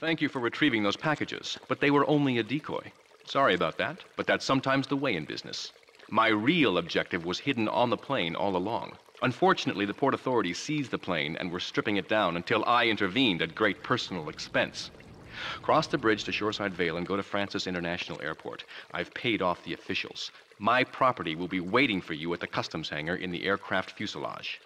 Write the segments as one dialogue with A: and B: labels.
A: Thank you for retrieving those packages, but they were only a decoy. Sorry about that, but that's sometimes the way in business. My real objective was hidden on the plane all along. Unfortunately, the port authorities seized the plane and were stripping it down until I intervened at great personal expense. Cross the bridge to Shoreside Vale and go to Francis International Airport. I've paid off the officials. My property will be waiting for you at the customs hangar in the aircraft fuselage.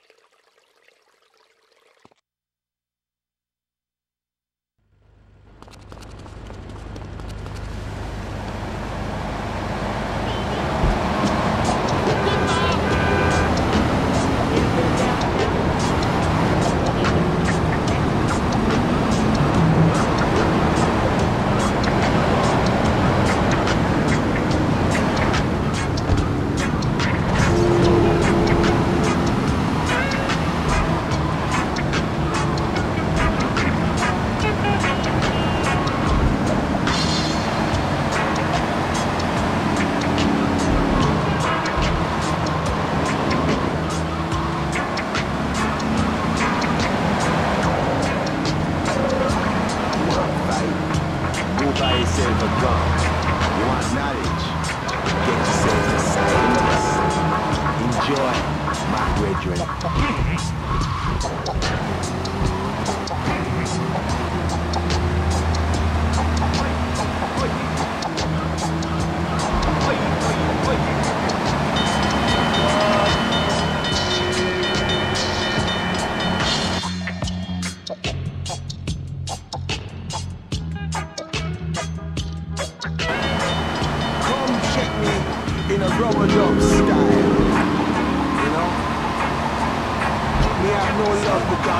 B: My brethren. Come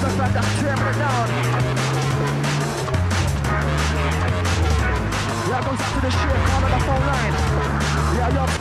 C: Yeah, goes up to the shit, call on the phone line. Yeah, yo.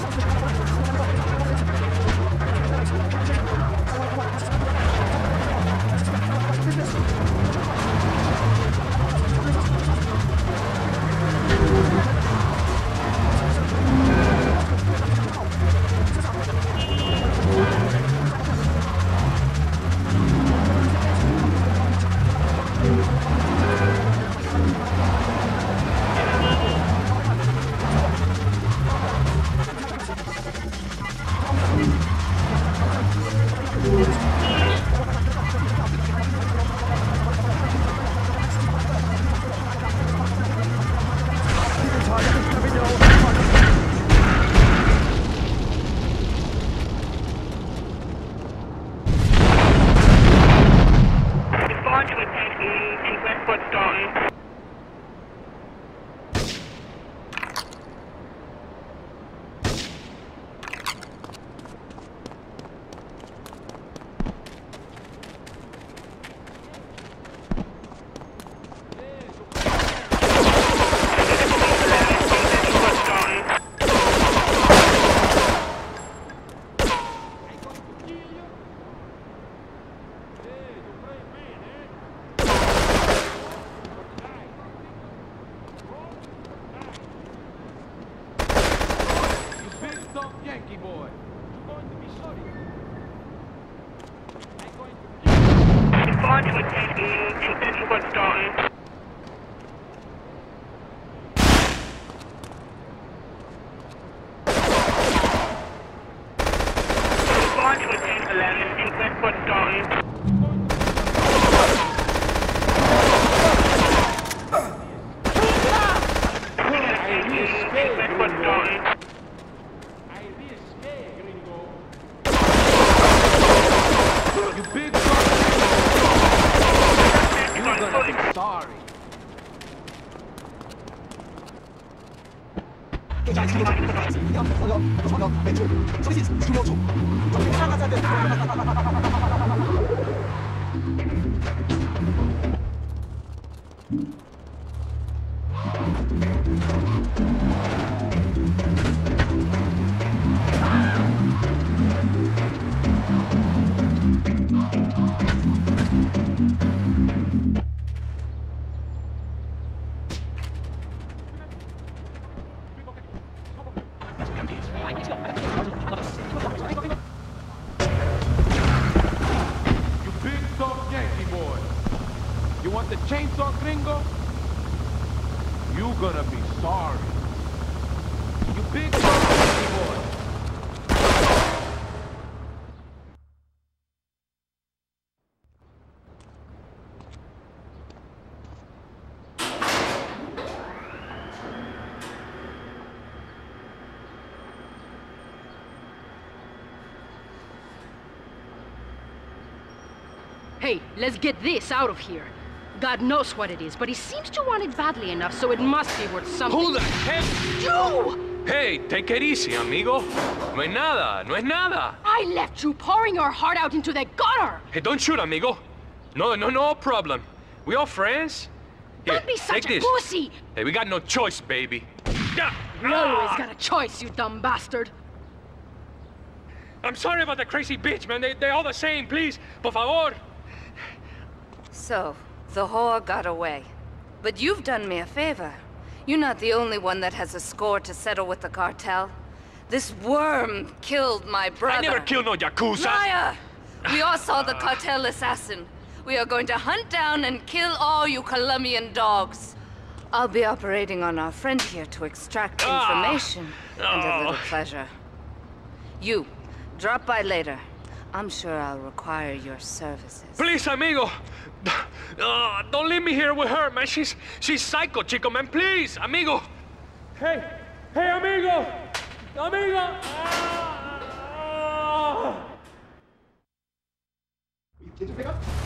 D: lucky boy. You're going to be sorry.
E: I'm going to be... Gefahr drücken, in Pittsburgh starten. Gefahr You chainsaw gringo? You gonna be sorry. You big boy.
F: Hey, let's get this out of here. God knows what it is, but he seems to want it badly enough, so it must be worth something.
G: Who the heck?
F: You!
G: Hey, take it easy, amigo. No es nada, no es nada.
F: I left you pouring your heart out into the gutter!
G: Hey, don't shoot, amigo. No, no, no problem. We all friends. Here,
F: Don't be such
G: take
F: a
G: this.
F: pussy!
G: Hey, we got no choice, baby. Yeah.
F: You always got a choice, you dumb bastard.
G: I'm sorry about the crazy bitch, man. They, they're all the same. Please, por favor.
H: So, the whore got away. But you've done me a favor. You're not the only one that has a score to settle with the cartel. This worm killed my brother.
G: I never killed no yakuza.
H: Liar! We all saw the cartel assassin. We are going to hunt down and kill all you Colombian dogs. I'll be operating on our friend here to extract
G: Ah.
H: information and a little
G: Oh.
H: pleasure. You, drop by later. I'm sure I'll require your services.
G: Please, amigo. Uh, don't leave me here with her, man. She's she's psycho, chico, man. Please, amigo. Hey, hey, amigo, amigo. Ah, ah.